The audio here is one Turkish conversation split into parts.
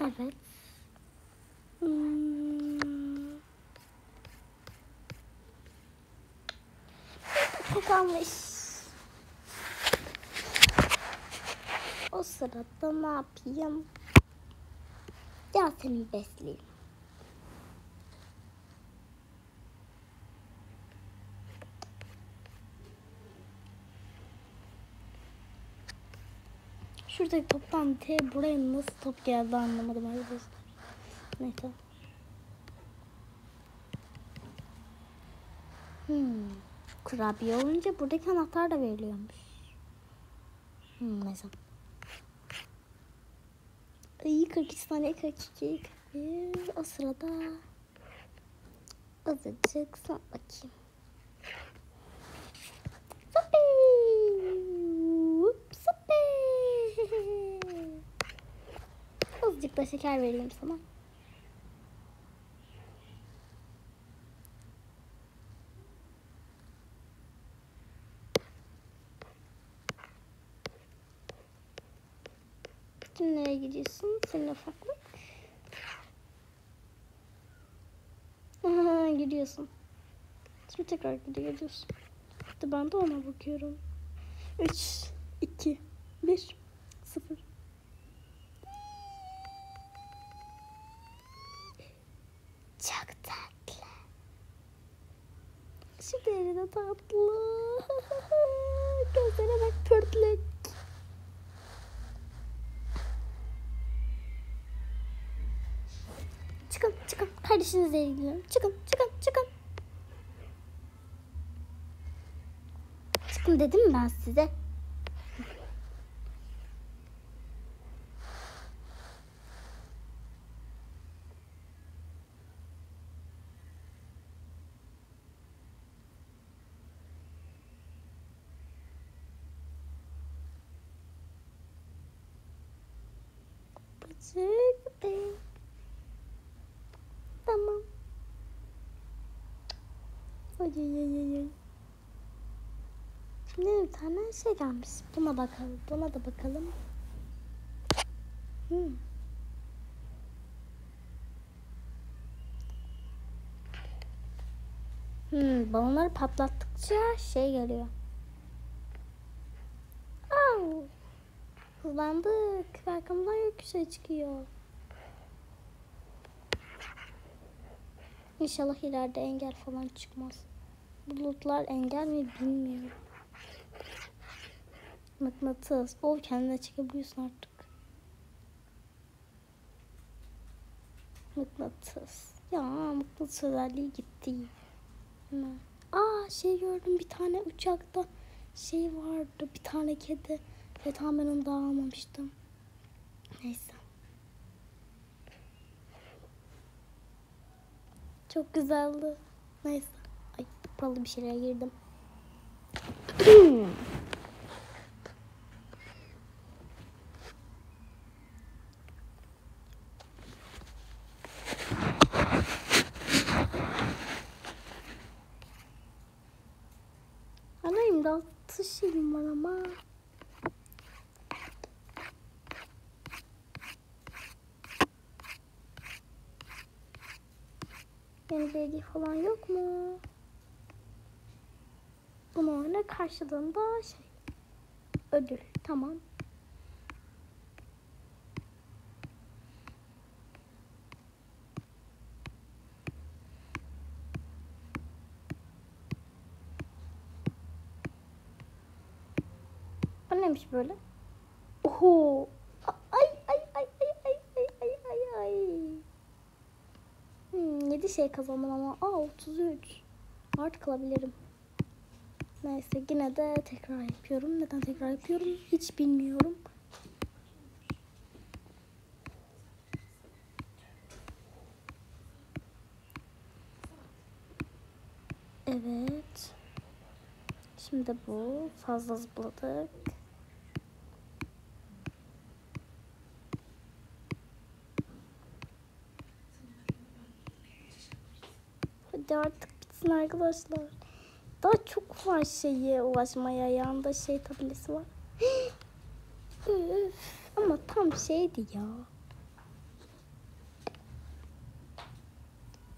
Evet. Hmm. Kalmış. O sırada ne yapayım? Yasemin besleyeyim. Şuradaki toptan T buraya nasıl top geldi anlamadım arkadaşlar. Neyse. Hmm. Kurabiye olunca buradaki anahtar da veriliyormuş. Hmm, neyse. Ay 43 tane 42 41 o sırada azıcık son bakayım. Da şeker vereyim sana. Şimdi nereye gidiyorsun? Senin ufaklık. Aha, gidiyorsun. Şimdi tekrar gidiyorsun. İşte ben de ona bakıyorum. 3, 2, 1, 0. Çok tatlı. Şu deri de tatlı. Gözlere bak pörtlek. Çıkın çıkın. Kardeşinizle ilgileniyorum. Çıkın çıkın çıkın. Çıkın dedim ben size? Çıktım. Tamam. Ay ay ay ay. Şimdi bir tane şey gelmiş. Buna bakalım. Buna da bakalım. Hmm. Hmm, balonları patlattıkça şey geliyor. Au. Hızlandık. Arkamdan gökkuşağı çıkıyor. İnşallah ileride engel falan çıkmaz. Bulutlar engel mi bilmiyorum. Mıknatıs. O kendine çekebiliyorsun artık. Mıknatıs. Ya mıknatıs özelliği gitti. Hemen. Aa şey gördüm bir tane uçakta şey vardı bir tane kedi. Ve tam ben onu daha almamıştım. Neyse. Çok güzeldi. Neyse kapalı bir şeye girdim. Anayım da altı şeyim var ama. Yani belge falan yok mu? Karşılığında şey. Ödül. Tamam. Bu neymiş böyle? Oho. Ay ay ay ay ay ay ay ay ay. Hmm, 7 şey kazandım ama. Aa 33. Artık alabilirim. Neyse yine de tekrar yapıyorum. Neden tekrar yapıyorum hiç bilmiyorum. Evet. Şimdi bu fazla zıpladık. Hadi artık bitsin arkadaşlar. Daha çok var şeye ulaşmaya. Yanında şey tabelası var. Ama tam şeydi ya.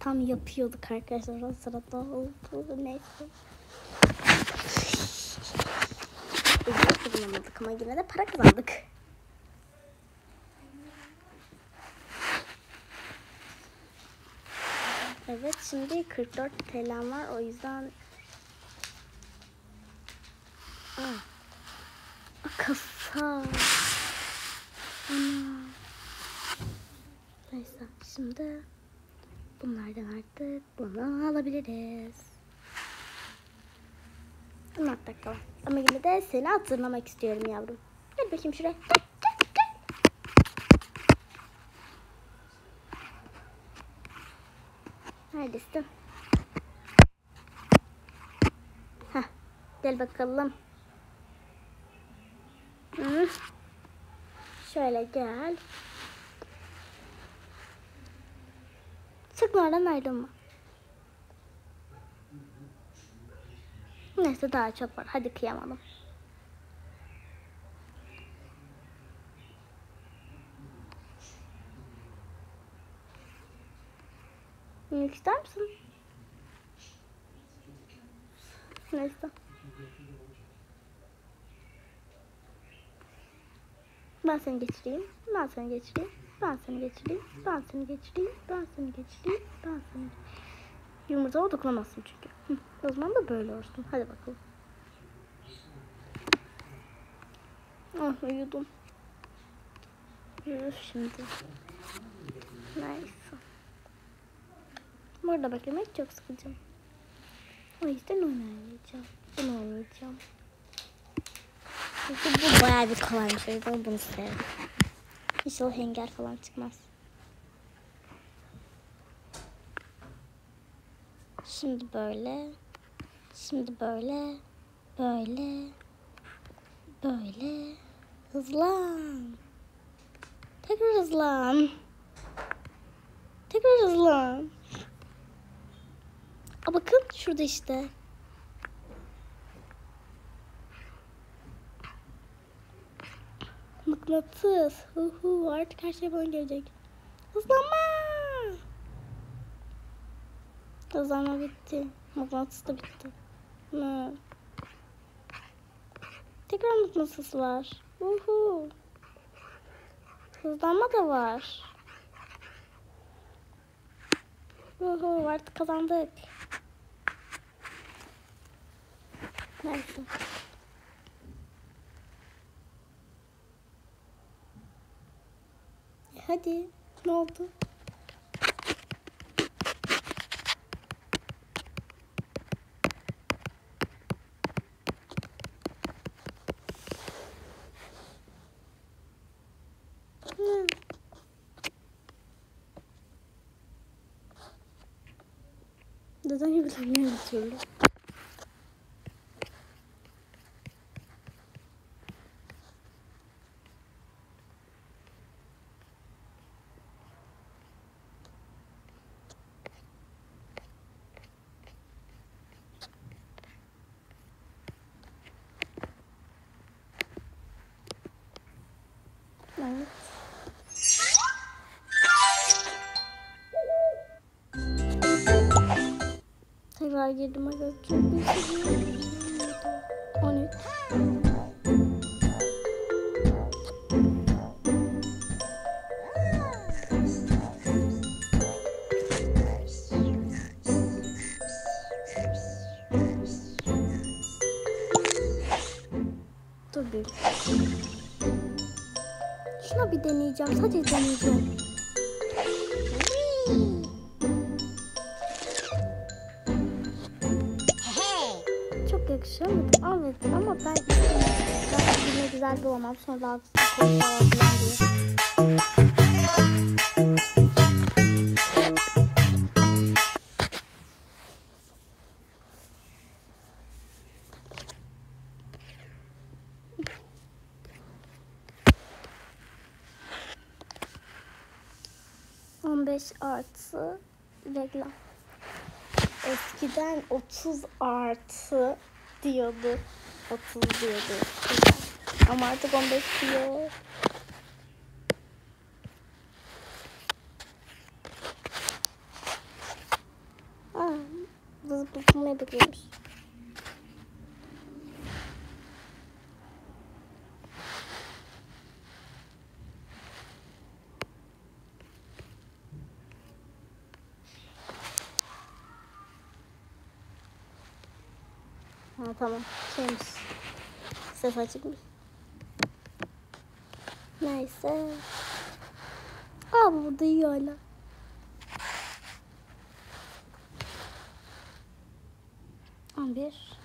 Tam yapıyorduk arkadaşlar o sırada oldu. Neyse. Ucuz kazanamadık ama yine de para kazandık. Evet şimdi 44 TL'm var o yüzden Kasa. Ana. Neyse şimdi bunlardan artık bunu alabiliriz. 16 dakika var. Ama yine de seni hatırlamak istiyorum yavrum. Gel bakayım şuraya. Gel, gel, gel. Neredesin? Heh, gel bakalım. Hı. Şöyle gel. Sıkmadan ayrılma. Neyse daha çok var. Hadi kıyamadım. Yemek ister misin? Neyse. Ben seni geçireyim. Ben seni geçireyim. Ben seni geçireyim. Ben seni geçireyim. Ben seni geçireyim. Ben seni Yumurtama dokunamazsın çünkü. Hı, o zaman da böyle olsun. Hadi bakalım. Ah uyudum. Üf şimdi. Neyse. Burada beklemek çok sıkıcı. O yüzden onu oynayacağım. Bunu oynayacağım. Çünkü bu bayağı bir kolaymış. O yüzden bunu sevdim. İnşallah engel falan çıkmaz. Şimdi böyle. Şimdi böyle. Böyle. Böyle. Hızlan. Tekrar hızlan. Tekrar hızlan. Aa, bakın şurada işte. Mıknatıs. Hu hu artık her şey bana gelecek. Hızlanma. Hızlanma bitti. Mıknatıs da bitti. Hı. Tekrar mıknatıs var. Uhu. Hızlanma da var. Uhu artık kazandık. Neyse. Hadi. Ne oldu? Neden yapılamıyorum bir? Tekrar girdim arkadaşlar. 13. Dur bir. Şuna bir deneyeceğim. Sadece deneyeceğim. Yakışıyor mu? Evet ama ben ben yine güzel bulamam. Sonra. On beş artı reklam. Eskiden 30 artı diyordu. 30 diyordu. Ama artık 15 diyor. Ha tamam. Şeymiş. Ses açık mı? Neyse. Aa bu burada yiyor hala. On bir.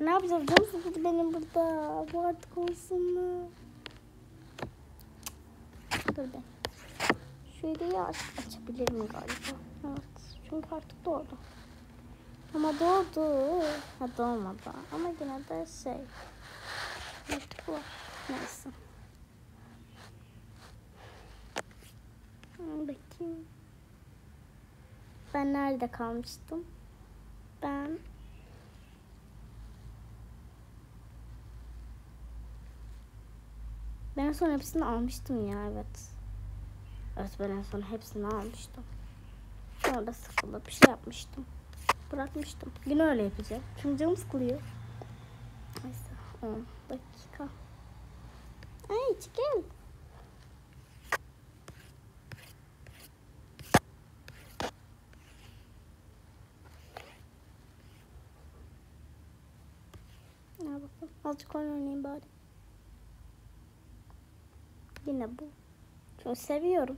Ne yapacağız? Canım sıkıldı benim burada. Bu artık olsun mu? Dur be. Şu videoyu aç açabilir mi galiba? Evet. Çünkü artık doğdu. Ama doğdu. Ha doğmadı. Ama yine de şey. Artık var. Neyse. Bakayım. Ben nerede kalmıştım? Ben Ben en son hepsini almıştım ya evet. Evet ben en son hepsini almıştım. Sonra da sıkılıp bir şey yapmıştım. Bırakmıştım. Yine öyle yapacağım. Çünkü canım sıkılıyor. Neyse 10 dakika. Ay çıkın. Ne bakalım. Azıcık oynayayım bari. Yine bu. Çok seviyorum.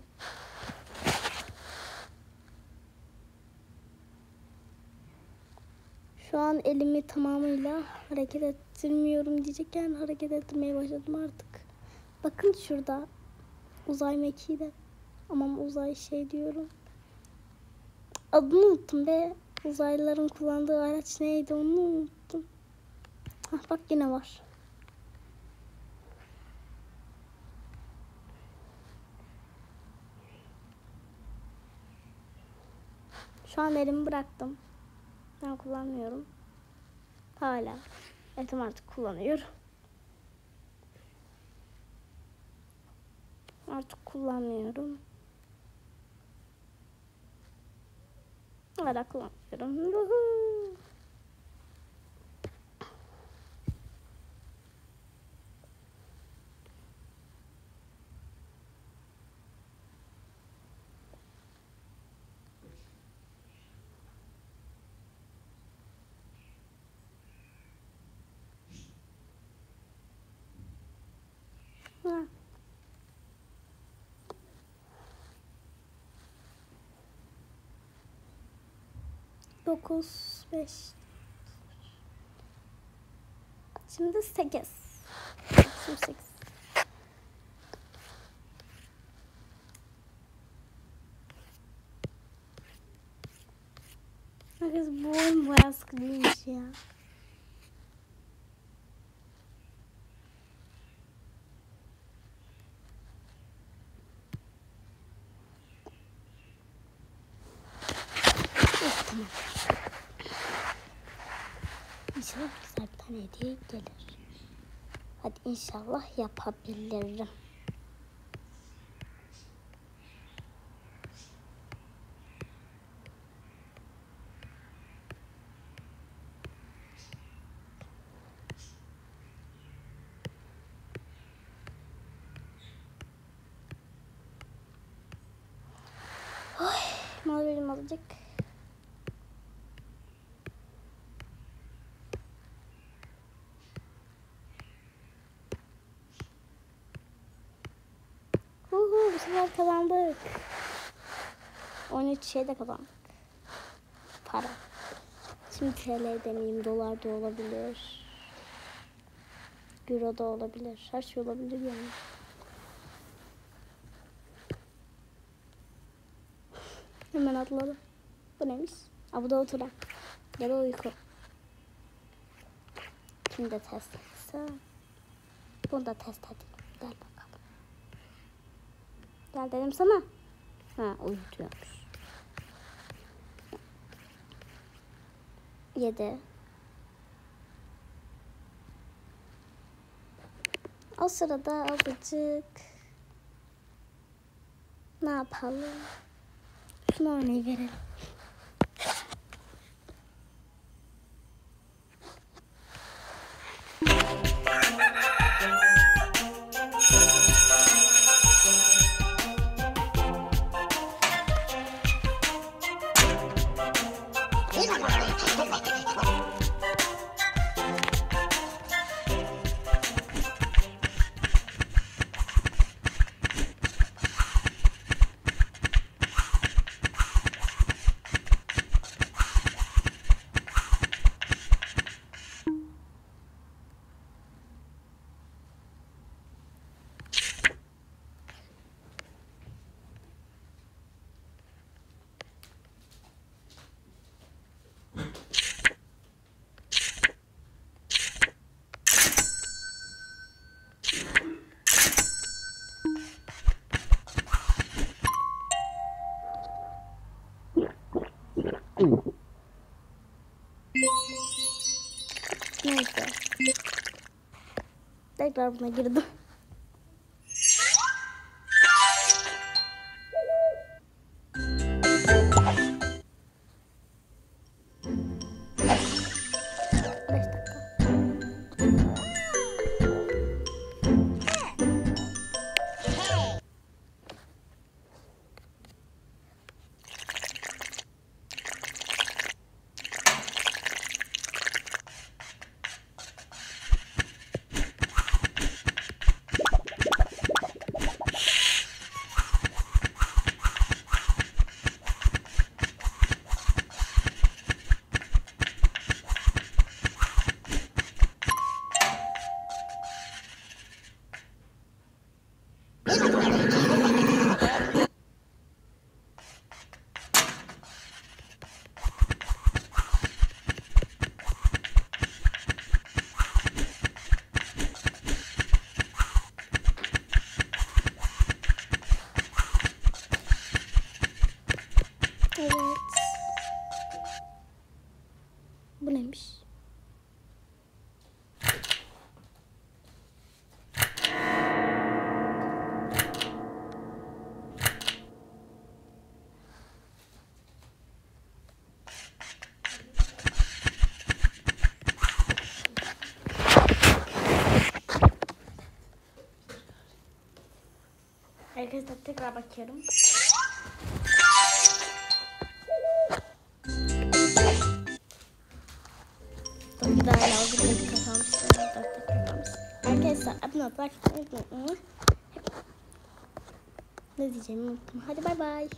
Şu an elimi tamamıyla hareket ettirmiyorum diyecekken hareket ettirmeye başladım artık. Bakın şurada uzay mekiği Aman uzay şey diyorum. Adını unuttum be. Uzaylıların kullandığı araç neydi onu unuttum. Hah bak yine var. Şu an elimi bıraktım. Ben kullanmıyorum. Hala. Etim artık kullanıyorum. Artık kullanmıyorum. Hala kullanmıyorum. Ha. Dokuz, beş. Şimdi sekiz. Şimdi sekiz. Herkes bayağı sıkıcıymış ya. Tamam. İnşallah güzel bir tane hediye gelir. Hadi inşallah yapabilirim. Uhu, bu sefer kazandık. 13 şey de kazandık. Para. Şimdi TL demeyeyim, dolar da olabilir. Euro da olabilir. Her şey olabilir yani. Hemen atladım. Bu neymiş? Aa, bu da oturak. Ya da uyku. Şimdi de test etse. Bunu da test edeyim. Bakalım. Gel dedim sana. Ha uyutuyormuş. Yedi. O sırada azıcık Ne yapalım? Şunu oynayıverelim. Neyse. Tekrar buna girdim. Arkadaşlar tekrar bakıyorum. Arkadaşlar abone olmayı unutmayın. Ne diyeceğimi unuttum. Hadi bay bay.